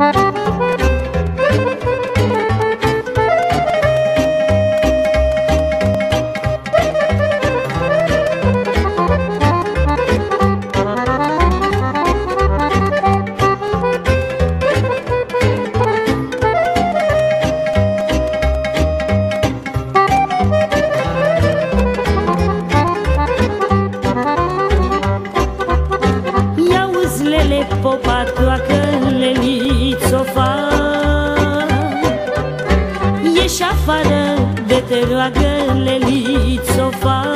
Música te roagă Lelițofa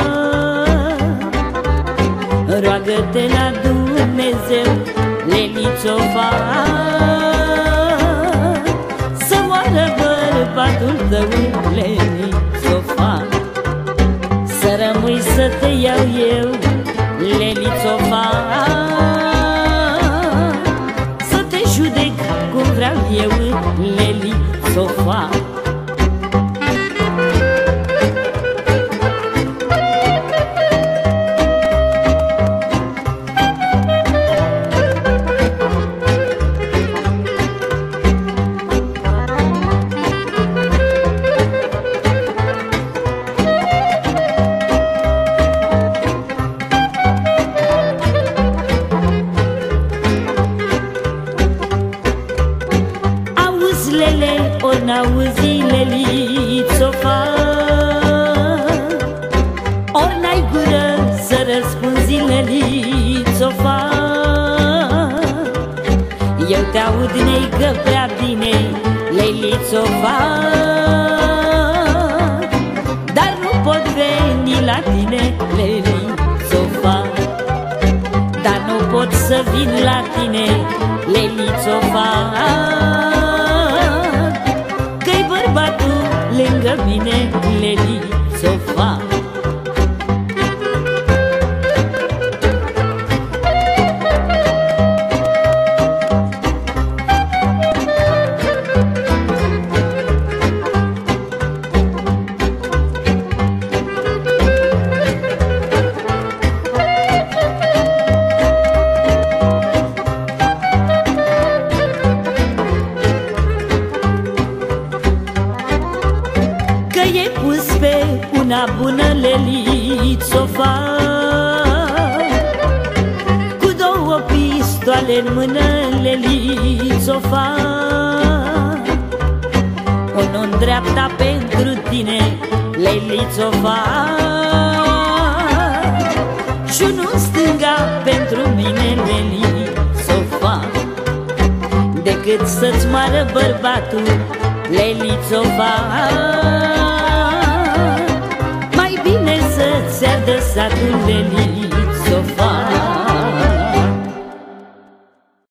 Roagă-te la Dumnezeu Lelițofa Să moară bărbatul tău Lelițofa Să rămâi să te iau eu Lelițofa Să te judec cum vreau eu Lelițofa n-auzi lelițo fa Ori n-ai gură să răspunzi lelițo fa Eu te aud neică prea bine lelițo fa Dar nu pot veni la tine lelițo fa Dar nu pot să vin la tine lelițo caminé una bună lelițofa Cu două pistoale în mână lelițofa Unul în dreapta pentru tine lelițofa Și unul în stânga pentru mine lelițofa Decât să-ți moară bărbatul lelițofa se desaguleli